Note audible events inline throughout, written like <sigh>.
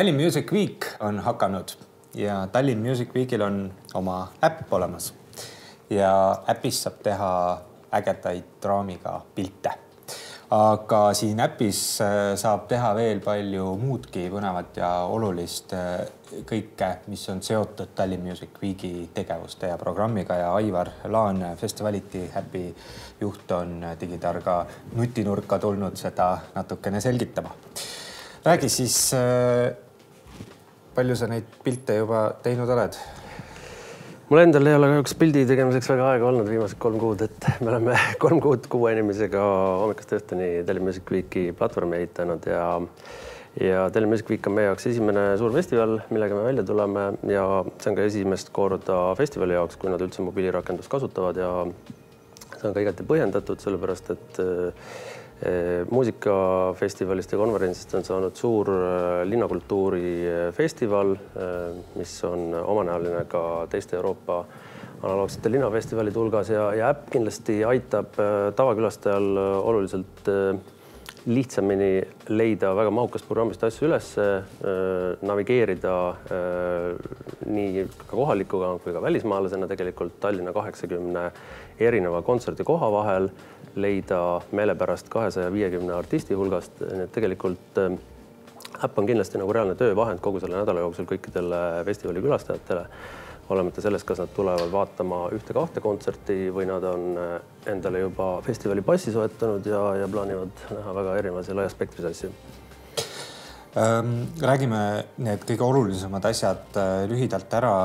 Tallinn Music Week on hakanud ja Tallinn Music Weekil on oma äpp olemas. ja äpis saab teha ägedaid draamiga pilte. aga siin äpis äh, saab teha veel palju muudki põnevat ja olulist äh, kõike, mis on seotud Tallinn Music Weeki tegevuste ja programmiga ja Aivar Laan, festivaliti äpi juht on digitarga nutinurka tulnud seda natukene selgitama räägi siis, äh, palju sa neid pilte juba teinud oled? mul endal ei ole kahjuks pildi tegemiseks väga aega olnud viimased kolm kuud, et me oleme <laughs> kolm kuud kuue inimesega hommikust õhtuni Tallinn Music Weeki platvormi ehitanud ja ja Tallinn Music Week on meie jaoks esimene suur festival, millega me välja tuleme ja see on ka esimest korda festivali jaoks, kui nad üldse mobiilirakendust kasutavad ja see on ka igati põhjendatud, sellepärast et Eh, muusikafestivalist ja konverentsist on saanud suur eh, linnakultuurifestival, eh, mis on omanäoline ka teiste Euroopa analoogsete linnafestivalide hulgas ja, ja äpp kindlasti aitab tavakülastajal oluliselt lihtsamini leida väga mahukast programmist asju üles, navigeerida nii ka kohalikuga kui ka välismaalasena tegelikult Tallinna kaheksakümne erineva kontserdikoha vahel leida meelepärast kahesaja viiekümne artisti hulgast, nii et tegelikult äh, äpp on kindlasti nagu reaalne töövahend kogu selle nädala jooksul kõikidele festivali külastajatele, olemata sellest, kas nad tulevad vaatama ühte-kahte kontserti või nad on äh, endale juba festivali passi soetanud ja, ja plaanivad näha väga erinevas ja laias spektris asju ähm, räägime need kõige olulisemad asjad äh, lühidalt ära.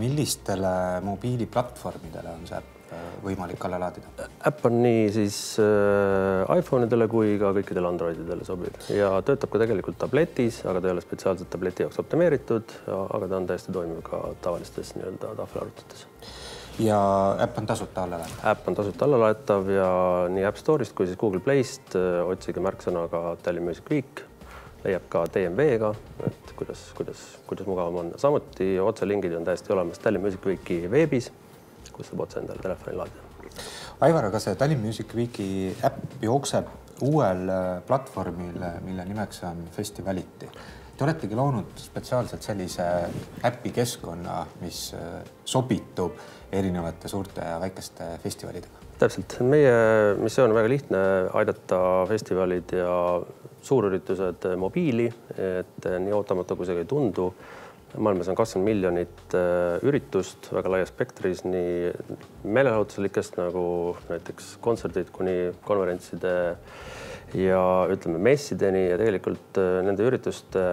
millistele mobiiliplatvormidele on see äpp võimalik alla laadida? äpp on nii siis äh, iPhone idele kui ka kõikidele Androididele sobiv ja töötab ka tegelikult tabletis, aga ta ei ole spetsiaalselt tableti jaoks optimeeritud, aga ta on täiesti toimiv ka tavalistes nii-öelda tahvelarvutites ja äpp on tasuta allalaetav? äpp on tasuta allalaetav ja nii App Store'ist kui siis Google Playst äh, otsige märksõnaga Tallinn Music Week, leiab ka DMV-ga, et kuidas, kuidas, kuidas mugavam on. samuti otselingid on täiesti olemas Tallinn Music Weeki veebis kus saab otse endale telefoni laadida. Aivar, aga see Tallinn Music Weeki äpp jookseb uuel äh, platvormil, mille nimeks on Festivality. Te oletegi loonud spetsiaalselt sellise äpikeskkonna, mis äh, sobitub erinevate suurte ja väikeste festivalidega. täpselt, meie missioon on väga lihtne, aidata festivalid ja suurüritused mobiili, et nii ootamatu kui see ka ei tundu maailmas on kakskümmend miljonit äh, üritust väga laias spektris, nii meelelahutuslikest nagu näiteks kontserdid kuni konverentside ja ütleme messideni ja tegelikult äh, nende ürituste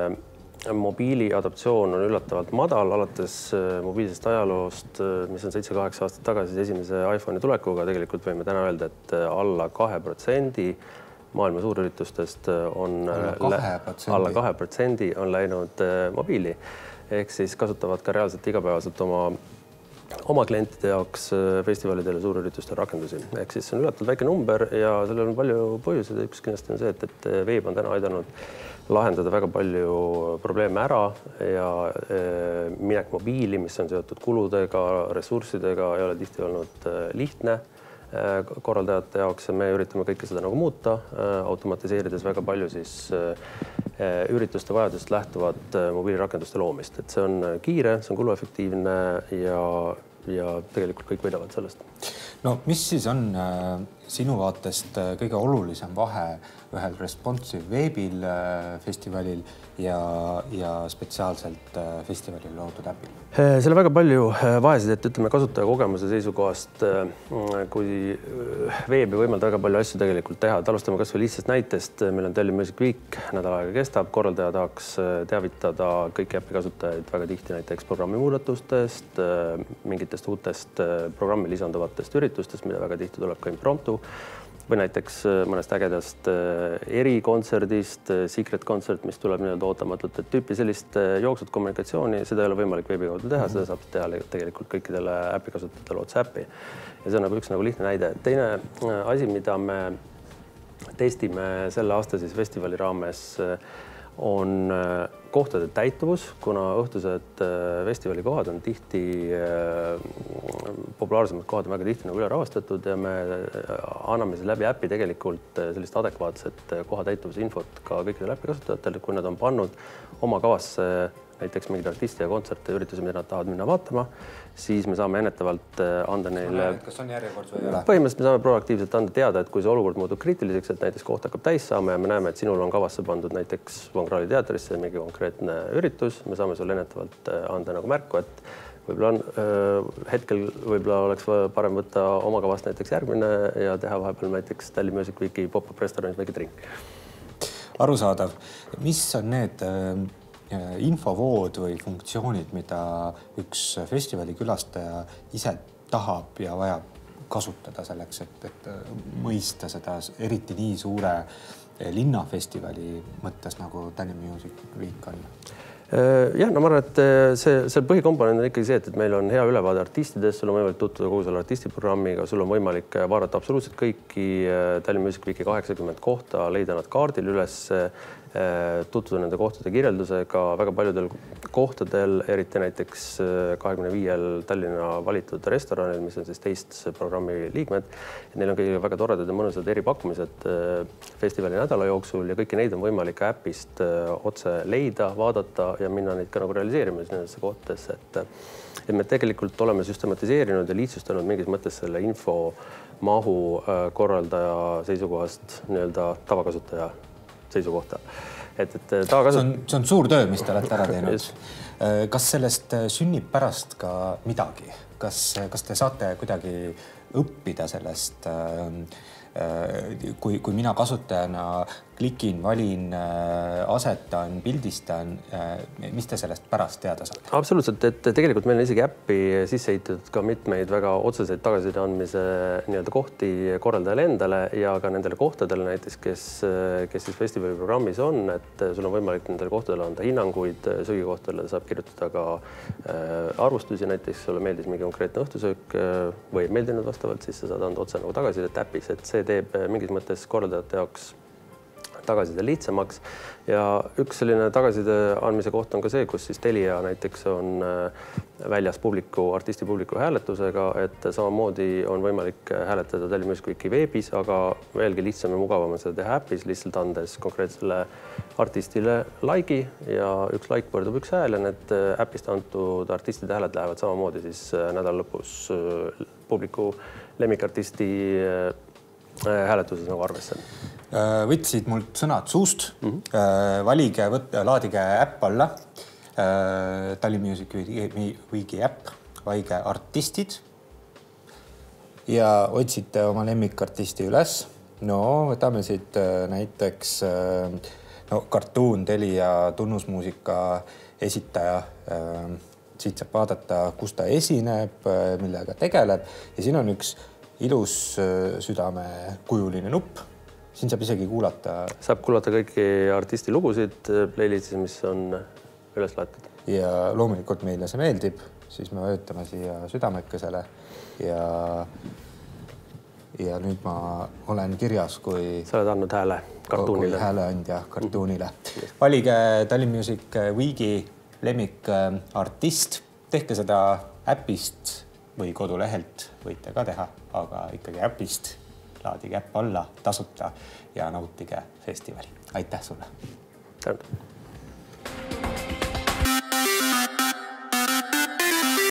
mobiili adoptsioon on üllatavalt madal, alates äh, mobiilsest ajaloost, mis on seitse-kaheksa aastat tagasi esimese iPhone'i tulekuga, tegelikult võime täna öelda, et alla kahe protsendi maailma suurüritustest on alla kahe protsendi on läinud mobiili ehk siis kasutavad ka reaalselt igapäevaselt oma oma klientide jaoks äh, festivalidel ja suurüritustel rakendusi, ehk siis see on üllatavalt väike number ja sellel on palju põhjuseid. üks kindlasti on see, et, et veeb on täna aidanud lahendada väga palju probleeme ära ja äh, minek mobiili, mis on seotud kuludega, ressurssidega, ei ole tihti olnud äh, lihtne Äh, korraldajate jaoks ja me üritame kõike seda nagu muuta, äh, automatiseerides väga palju siis äh, ürituste vajadusest lähtuvat mobiilirakenduste loomist, et see on kiire, see on kuluefektiivne ja, ja tegelikult kõik võidavad sellest. no mis siis on sinu vaatest kõige olulisem vahe ühel responsive veebil festivalil ja, ja spetsiaalselt äh, festivalil loodud äpil? Äh, seal on väga palju äh, vahesid, et ütleme kasutajakogemuse seisukohast, kui veeb ei võimalda väga palju asju tegelikult teha, et alustame kasvõi lihtsast näitest. meil on Tallinn Music Week, nädal aega kestab, korraldaja tahaks teavitada kõiki äpi kasutajaid väga tihti näiteks programmi muudatustest, mingitest uutest programmi lisanduvatest üritustest, mida väga tihti tuleb ka impromptu või näiteks äh, mõnest ägedast äh, erikontserdist, äh, secret kontsert, mis tuleb nii-öelda ootamatult, et tüüpi sellist jooksvat kommunikatsiooni, seda ei ole võimalik veebi kaudu teha mm, -hmm. seda saab teha tegelikult kõikidele äpi kasutajatele äppi. ja see on nagu üks nagu lihtne näide. teine asi, mida me testime selle aasta siis festivali raames on äh, kohtade täituvus, kuna õhtused äh, festivalikohad on tihti, äh, populaarsemad kohad on väga tihti nagu ülerahvastatud ja me anname siis läbi äpi tegelikult sellist adekvaatset koha täituvuse infot ka kõikidele äpi kasutajatele, kui nad on pannud oma kavasse näiteks mingeid artiste ja kontserte, üritusi, mida nad tahavad minna vaatama, siis me saame ennetavalt äh, anda neile. kas on järjekord või ei ole? põhimõtteliselt me saame proaktiivselt anda teada, et kui see olukord muutub kriitiliseks, et näiteks koht hakkab täis saama ja me näeme, et sinul on kavasse pandud näiteks Vangraali teatrisse mingi konkreetne üritus, me saame sulle ennetavalt äh, anda nagu märku, et võib-olla on äh, hetkel võib-olla oleks parem võtta oma kavast näiteks järgmine ja teha vahepeal näiteks Tallinn Music Weeki pop-up restoranis väike trink. arusaadav, mis on need infovood või funktsioonid, mida üks festivali külastaja ise tahab ja vajab kasutada selleks, et, et äh, mõista seda eriti nii suure äh, linnafestivali mõttes nagu Tallinn Music Week on? jah, no ma arvan, et see, see põhikomponent on ikkagi see, et, et meil on hea ülevaade artistidest, sul on võimalik tutvuda kogu selle artistiprogrammiga, sul on võimalik vaadata absoluutselt kõiki Tallinn Music Weeki kaheksakümmend kohta, leida nad kaardil üles Äh, tutvuda nende kohtade kirjeldusega väga paljudel kohtadel, eriti näiteks äh, kahekümne viiel Tallinna valitud restoranil, mis on siis teist programmi liikmed. Neil on kõigil väga toredad ja mõnusad eripakkumised äh, festivali nädala jooksul ja kõiki neid on võimalik äpist otse leida, vaadata ja minna neid ka nagu realiseerima siis nendesse kohtadesse, et et me tegelikult oleme süstematiseerinud ja lihtsustanud mingis mõttes selle info mahu korraldaja seisukohast nii-öelda tavakasutaja seisukohta. et, et tavakasut-. see on, see on suur töö, mis te olete ära teinud. Äh, kas sellest äh, sünnib pärast ka midagi, kas, kas te saate kuidagi õppida sellest äh, kui, kui mina kasutajana klikin, valin, äh, asetan, pildistan. Äh, mis te sellest pärast teada saate? absoluutselt, et tegelikult meil on isegi äppi sisse ehitatud ka mitmeid väga otseseid tagasiside andmise nii-öelda kohti korraldajale endale ja ka nendele kohtadele näiteks, kes, kes siis festivali programmis on, et sul on võimalik nendele kohtadele anda hinnanguid, söögikohtadele saab kirjutada ka äh, arvustusi, näiteks sulle meeldis mingi konkreetne õhtusöök või ei meeldinud vastavalt, siis sa saad anda otse nagu tagasisidet äpis, et see teeb mingis mõttes korraldajate jaoks tagasiside lihtsamaks. Ja üks selline tagasiside andmise koht on ka see, kus siis Telia näiteks on äh, väljas publiku, artisti publiku hääletusega, et samamoodi on võimalik hääletada Tallinn Music Weeki veebis, aga veelgi lihtsam ja mugavam on seda teha äpis, lihtsalt andes konkreetsele artistile like'i ja üks like võrdub üks hääl ja need äh, äpist antud artistide hääled lähevad samamoodi siis äh, nädala lõpus publiku lemmikartisti hääletuses nagu arvesse võtsid mult sõnad suust mm. -hmm. valige, võtta, laadige äpp alla. Äh, Tallinn Music Weeki äpp, valige artistid. ja otsite oma lemmikartisti üles. no võtame siit näiteks no kartuun, Telia tunnusmuusika esitaja. siit saab vaadata, kus ta esineb, millega tegeleb ja siin on üks ilus südamekujuline nupp siin saab isegi kuulata. saab kuulata kõiki artisti lugusid playlist'is, mis on üles laetud. ja loomulikult meile see meeldib, siis me vajutame siia südamekesele ja ja nüüd ma olen kirjas, kui. sa oled andnud hääle kartuunile. hääleandja kartuunile valige Tallinn Music Weeki lemmikartist, tehke seda äpist või kodulehelt, võite ka teha, aga ikkagi äpist laadige äpp alla tasuta ja nautige festivali. aitäh sulle. tänud